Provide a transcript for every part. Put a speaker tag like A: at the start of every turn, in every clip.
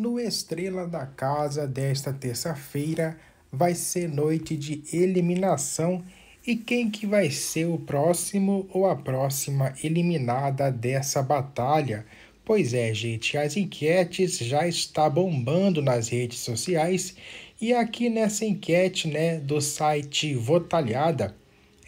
A: No Estrela da Casa desta terça-feira vai ser noite de eliminação e quem que vai ser o próximo ou a próxima eliminada dessa batalha? Pois é, gente, as enquetes já está bombando nas redes sociais e aqui nessa enquete, né, do site Votalhada,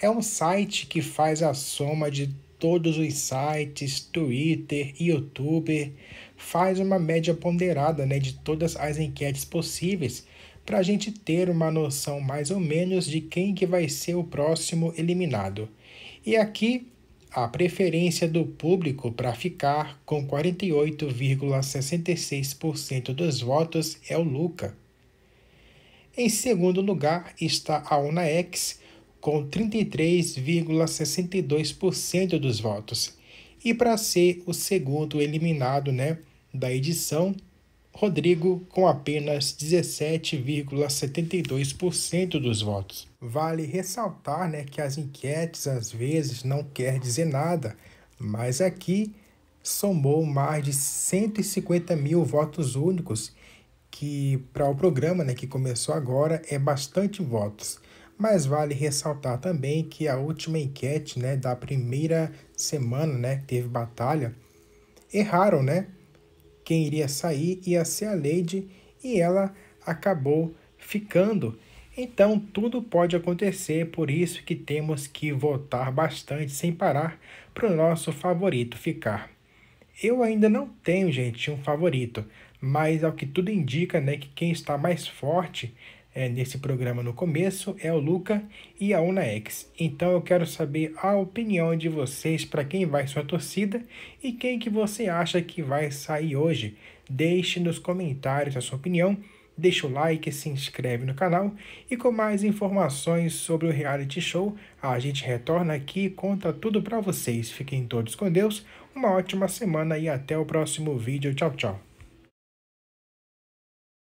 A: é um site que faz a soma de todos os sites, Twitter, YouTube, faz uma média ponderada né, de todas as enquetes possíveis para a gente ter uma noção mais ou menos de quem que vai ser o próximo eliminado. E aqui a preferência do público para ficar com 48,66% dos votos é o Luca. Em segundo lugar está a UnaX com 33,62% dos votos. E para ser o segundo eliminado né, da edição, Rodrigo com apenas 17,72% dos votos. Vale ressaltar né, que as enquetes às vezes não quer dizer nada, mas aqui somou mais de 150 mil votos únicos, que para o programa né, que começou agora é bastante votos. Mas vale ressaltar também que a última enquete né, da primeira semana, né, teve batalha, erraram, né? Quem iria sair ia ser a Lady e ela acabou ficando. Então tudo pode acontecer, por isso que temos que votar bastante sem parar para o nosso favorito ficar. Eu ainda não tenho, gente, um favorito, mas ao que tudo indica, né, que quem está mais forte é, nesse programa no começo é o Luca e a UnaX. Então eu quero saber a opinião de vocês para quem vai sua torcida e quem que você acha que vai sair hoje. Deixe nos comentários a sua opinião, deixa o like, se inscreve no canal e com mais informações sobre o reality show, a gente retorna aqui e conta tudo para vocês. Fiquem todos com Deus, uma ótima semana e até o próximo vídeo. Tchau, tchau.